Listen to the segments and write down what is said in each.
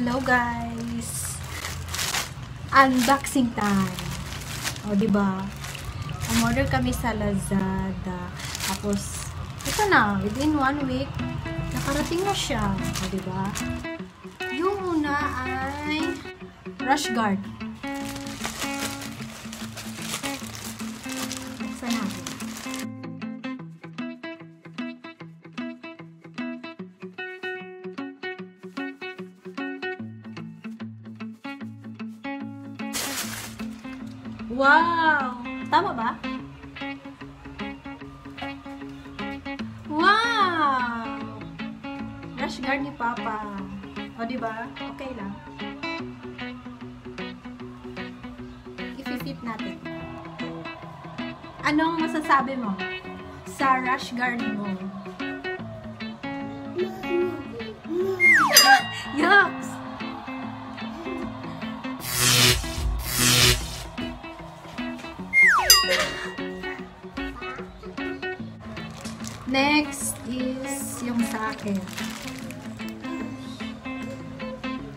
Hello guys! Unboxing time! O, di ba? Umorder kami sa Lazada. Tapos, ito na, within one week, nakarating na siya. O, di ba? Yung una ay Rush Guard. Wow! Tama ba? Wow! Rush guard ni Papa. O, di ba? Okay lang. I-fit natin. Anong masasabi mo sa rush guard mo? Next is yung sa akin.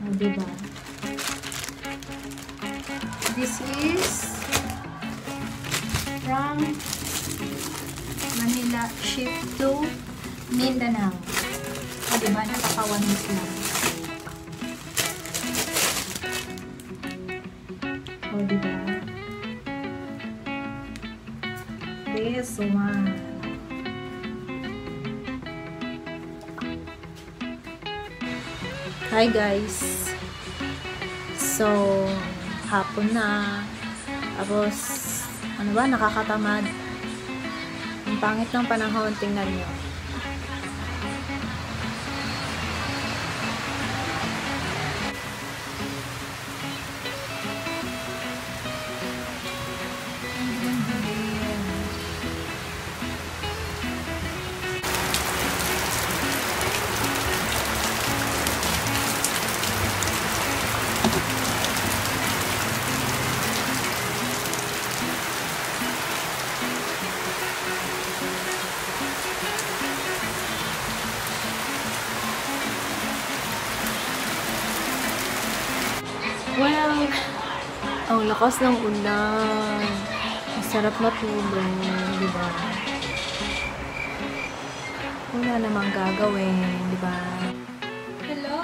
O, diba? This is from Manila ship to Mindanao. O, diba? Nakaka-one week lang. O, diba? This one. Hi guys! So, hapon na. Tapos, ano ba, nakakatamad. Ang pangit ng panahon, tingnan nyo. Well, ang lakas ng ulan. Masarap matulog, di ba? Wala namang gagawin, di ba? Hello!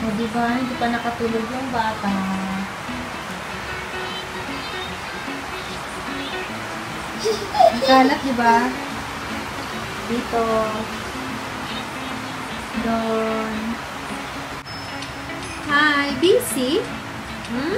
O, di ba? Hindi pa nakatulog yung bata. Ang kalat, di ba? Dito. Doon. Hi, busy? Hmm?